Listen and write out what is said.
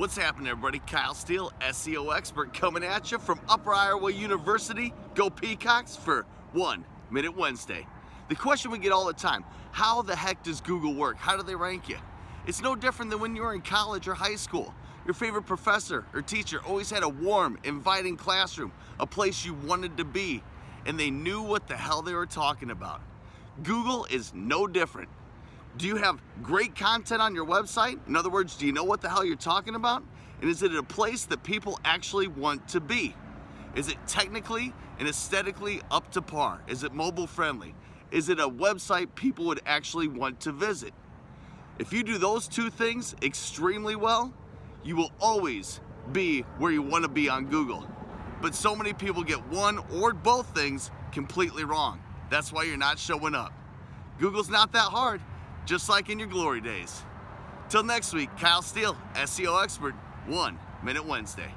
What's happening everybody? Kyle Steele, SEO expert coming at you from Upper Iowa University. Go Peacocks for One Minute Wednesday. The question we get all the time, how the heck does Google work? How do they rank you? It's no different than when you were in college or high school. Your favorite professor or teacher always had a warm, inviting classroom, a place you wanted to be, and they knew what the hell they were talking about. Google is no different. Do you have great content on your website? In other words, do you know what the hell you're talking about? And is it a place that people actually want to be? Is it technically and aesthetically up to par? Is it mobile friendly? Is it a website people would actually want to visit? If you do those two things extremely well, you will always be where you want to be on Google. But so many people get one or both things completely wrong. That's why you're not showing up. Google's not that hard just like in your glory days. Till next week, Kyle Steele, SEO expert, One Minute Wednesday.